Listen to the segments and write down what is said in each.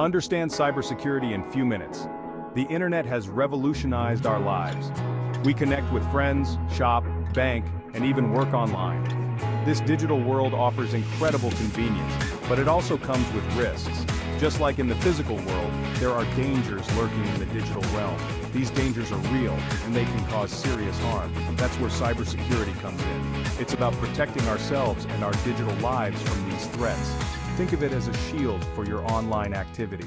Understand cybersecurity in few minutes. The internet has revolutionized our lives. We connect with friends, shop, bank, and even work online. This digital world offers incredible convenience, but it also comes with risks. Just like in the physical world, there are dangers lurking in the digital realm. These dangers are real, and they can cause serious harm. That's where cybersecurity comes in. It's about protecting ourselves and our digital lives from these threats. Think of it as a shield for your online activity.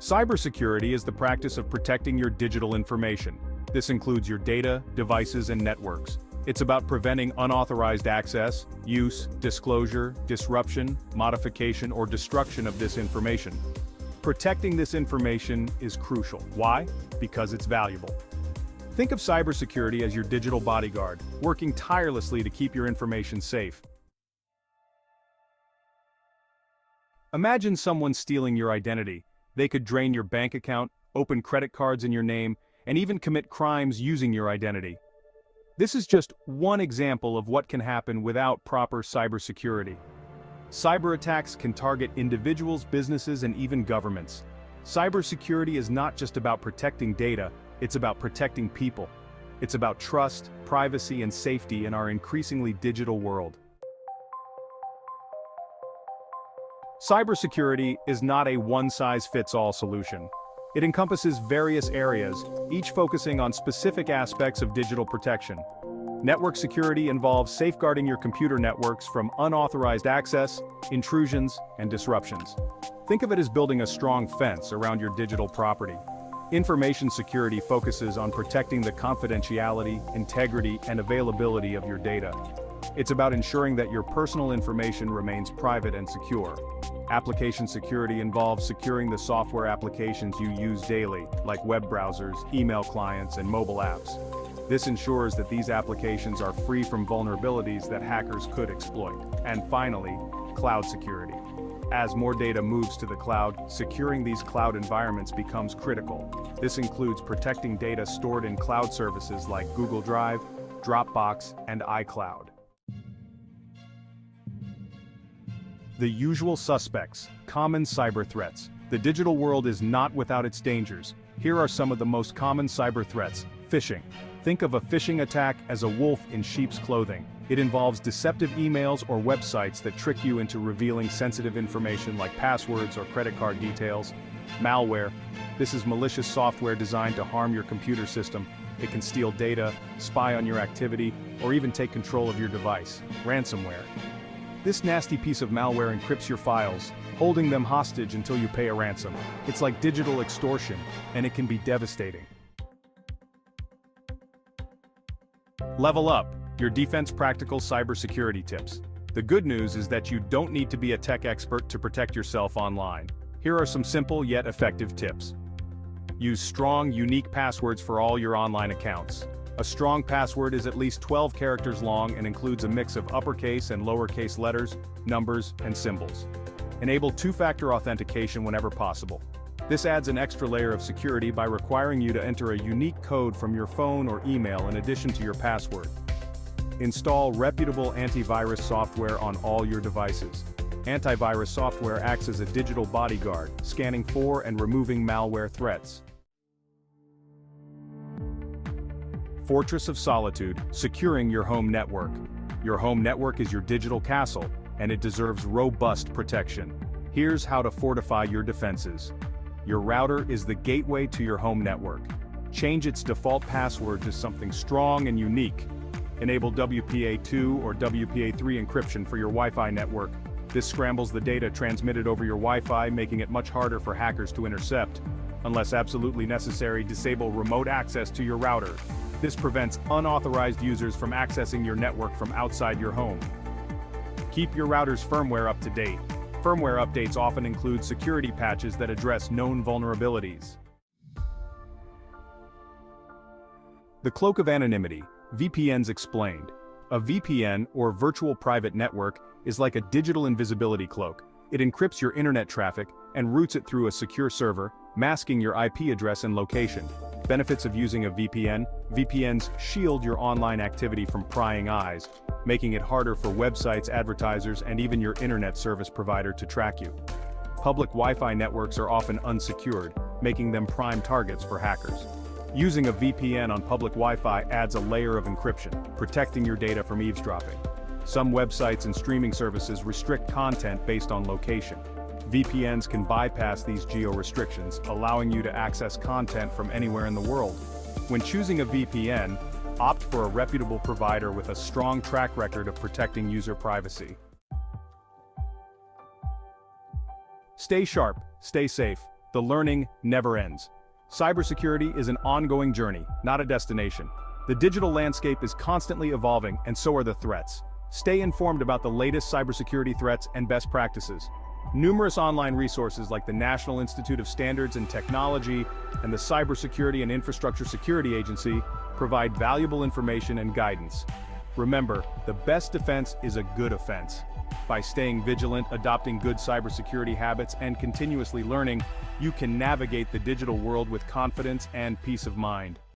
Cybersecurity is the practice of protecting your digital information. This includes your data, devices, and networks. It's about preventing unauthorized access, use, disclosure, disruption, modification, or destruction of this information. Protecting this information is crucial. Why? Because it's valuable. Think of cybersecurity as your digital bodyguard, working tirelessly to keep your information safe. Imagine someone stealing your identity. They could drain your bank account, open credit cards in your name, and even commit crimes using your identity. This is just one example of what can happen without proper cybersecurity. Cyber attacks can target individuals, businesses, and even governments. Cybersecurity is not just about protecting data, it's about protecting people. It's about trust, privacy, and safety in our increasingly digital world. Cybersecurity is not a one-size-fits-all solution. It encompasses various areas, each focusing on specific aspects of digital protection. Network security involves safeguarding your computer networks from unauthorized access, intrusions, and disruptions. Think of it as building a strong fence around your digital property. Information security focuses on protecting the confidentiality, integrity, and availability of your data. It's about ensuring that your personal information remains private and secure. Application security involves securing the software applications you use daily, like web browsers, email clients, and mobile apps. This ensures that these applications are free from vulnerabilities that hackers could exploit. And finally, cloud security. As more data moves to the cloud, securing these cloud environments becomes critical. This includes protecting data stored in cloud services like Google Drive, Dropbox, and iCloud. The usual suspects, common cyber threats. The digital world is not without its dangers. Here are some of the most common cyber threats. Phishing. Think of a phishing attack as a wolf in sheep's clothing. It involves deceptive emails or websites that trick you into revealing sensitive information like passwords or credit card details. Malware. This is malicious software designed to harm your computer system. It can steal data, spy on your activity, or even take control of your device. Ransomware. This nasty piece of malware encrypts your files, holding them hostage until you pay a ransom. It's like digital extortion, and it can be devastating. Level Up, your defense practical cybersecurity tips. The good news is that you don't need to be a tech expert to protect yourself online. Here are some simple yet effective tips. Use strong, unique passwords for all your online accounts. A strong password is at least 12 characters long and includes a mix of uppercase and lowercase letters, numbers, and symbols. Enable two-factor authentication whenever possible. This adds an extra layer of security by requiring you to enter a unique code from your phone or email in addition to your password. Install reputable antivirus software on all your devices. Antivirus software acts as a digital bodyguard, scanning for and removing malware threats. Fortress of Solitude, securing your home network. Your home network is your digital castle, and it deserves robust protection. Here's how to fortify your defenses. Your router is the gateway to your home network. Change its default password to something strong and unique. Enable WPA2 or WPA3 encryption for your Wi-Fi network. This scrambles the data transmitted over your Wi-Fi, making it much harder for hackers to intercept. Unless absolutely necessary, disable remote access to your router. This prevents unauthorized users from accessing your network from outside your home. Keep your router's firmware up to date. Firmware updates often include security patches that address known vulnerabilities. The Cloak of Anonymity, VPNs explained. A VPN, or Virtual Private Network, is like a digital invisibility cloak. It encrypts your internet traffic and routes it through a secure server, masking your IP address and location. Benefits of using a VPN, VPNs shield your online activity from prying eyes, making it harder for websites, advertisers, and even your internet service provider to track you. Public Wi-Fi networks are often unsecured, making them prime targets for hackers. Using a VPN on public Wi-Fi adds a layer of encryption, protecting your data from eavesdropping. Some websites and streaming services restrict content based on location. VPNs can bypass these geo-restrictions, allowing you to access content from anywhere in the world. When choosing a VPN, opt for a reputable provider with a strong track record of protecting user privacy. Stay sharp, stay safe. The learning never ends. Cybersecurity is an ongoing journey, not a destination. The digital landscape is constantly evolving, and so are the threats. Stay informed about the latest cybersecurity threats and best practices. Numerous online resources like the National Institute of Standards and Technology and the Cybersecurity and Infrastructure Security Agency provide valuable information and guidance. Remember, the best defense is a good offense. By staying vigilant, adopting good cybersecurity habits, and continuously learning, you can navigate the digital world with confidence and peace of mind.